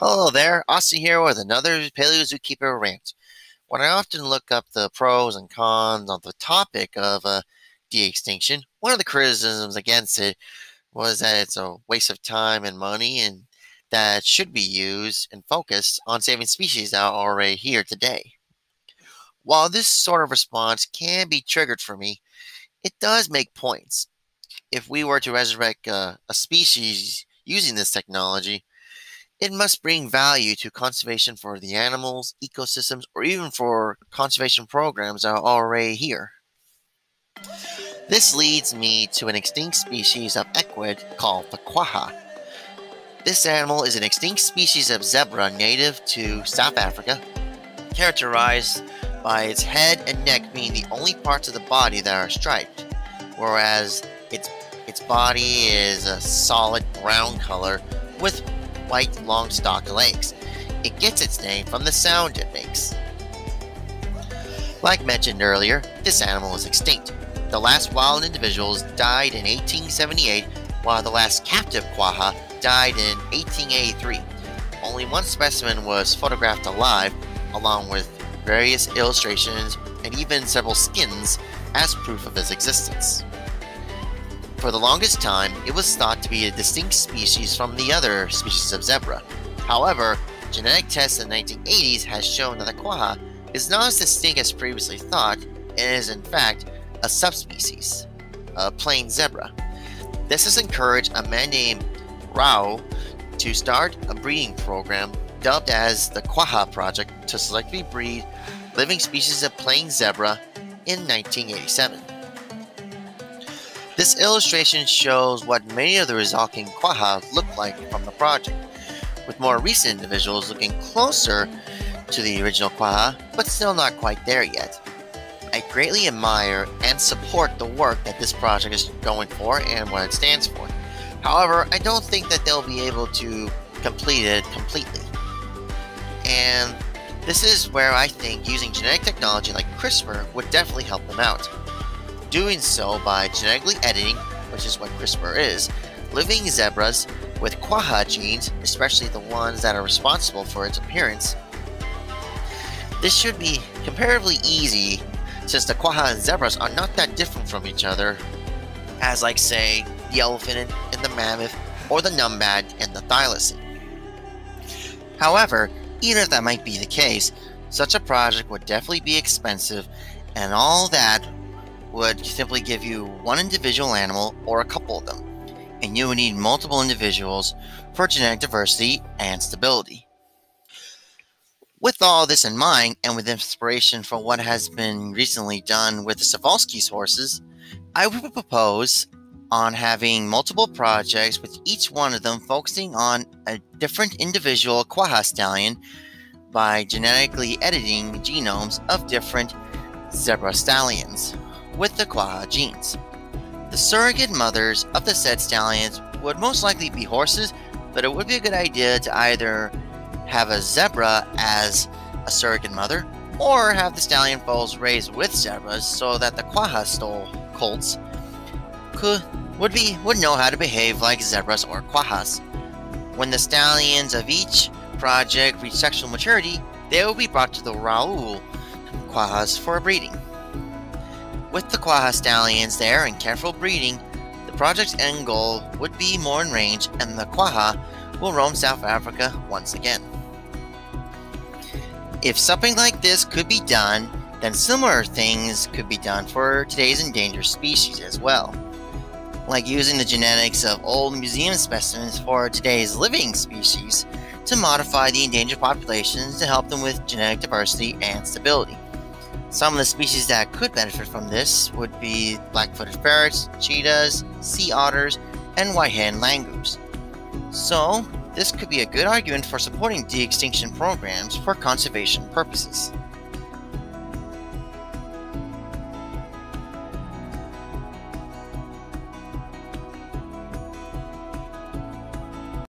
Hello there, Austin here with another Paleo Zookeeper rant. When I often look up the pros and cons on the topic of uh, de-extinction, one of the criticisms against it was that it's a waste of time and money and that should be used and focused on saving species that are already here today. While this sort of response can be triggered for me, it does make points. If we were to resurrect uh, a species using this technology, it must bring value to conservation for the animals, ecosystems, or even for conservation programs that are already here. This leads me to an extinct species of equid called the quagga. This animal is an extinct species of zebra native to South Africa, characterized by its head and neck being the only parts of the body that are striped, whereas its its body is a solid brown color with white long stalked legs. It gets its name from the sound it makes. Like mentioned earlier, this animal is extinct. The last wild individuals died in 1878, while the last captive quagga died in 1883. Only one specimen was photographed alive, along with various illustrations and even several skins as proof of its existence. For the longest time, it was thought to be a distinct species from the other species of zebra. However, genetic tests in the 1980s has shown that the quagga is not as distinct as previously thought and is in fact a subspecies, a plain zebra. This has encouraged a man named Rau to start a breeding program dubbed as the Quagga Project to selectively breed living species of plain zebra in 1987. This illustration shows what many of the resulting quagga look like from the project, with more recent individuals looking closer to the original quagga, but still not quite there yet. I greatly admire and support the work that this project is going for and what it stands for. However, I don't think that they'll be able to complete it completely. And this is where I think using genetic technology like CRISPR would definitely help them out doing so by genetically editing, which is what CRISPR is, living zebras with quagga genes, especially the ones that are responsible for its appearance. This should be comparatively easy since the quagga and zebras are not that different from each other, as like say the elephant and the mammoth, or the numbat and the thylacine. However, even if that might be the case, such a project would definitely be expensive, and all that would simply give you one individual animal or a couple of them, and you would need multiple individuals for genetic diversity and stability. With all this in mind, and with inspiration from what has been recently done with the Przewalski's horses, I would propose on having multiple projects with each one of them focusing on a different individual quagga stallion by genetically editing genomes of different zebra stallions with the quagga genes. The surrogate mothers of the said stallions would most likely be horses, but it would be a good idea to either have a zebra as a surrogate mother, or have the stallion foals raised with zebras so that the quagga stole colts could would be would know how to behave like zebras or quaggas. When the stallions of each project reach sexual maturity, they will be brought to the Rau quaggas for breeding. With the Quagga stallions there and careful breeding, the project's end goal would be more in range and the Quagga will roam South Africa once again. If something like this could be done, then similar things could be done for today's endangered species as well. Like using the genetics of old museum specimens for today's living species to modify the endangered populations to help them with genetic diversity and stability. Some of the species that could benefit from this would be black-footed ferrets, cheetahs, sea otters, and white-headed langurs. So, this could be a good argument for supporting de-extinction programs for conservation purposes.